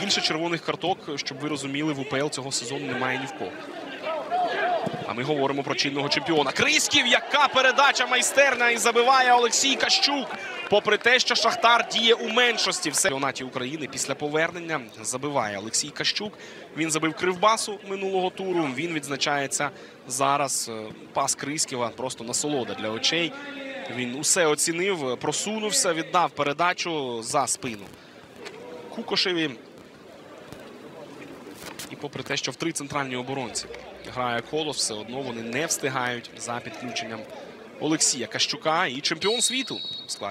більше червоних карток, щоб ви розуміли, в УПЛ цього сезону немає ні в кого. А ми говоримо про чинного чемпіона. Криськів, яка передача майстерна і забиває Олексій Кащук. Попри те, що Шахтар діє у меншості в чемпіонаті України після повернення, забиває Олексій Кащук. Він забив кривбасу минулого туру. Він відзначається зараз. Е, Пас Криськіва просто насолода для очей. Він усе оцінив, просунувся, віддав передачу за спину. Кукошеві. І попри те, що в три центральні оборонці грає колос, все одно вони не встигають за підключенням Олексія Кащука і чемпіон світу в складі.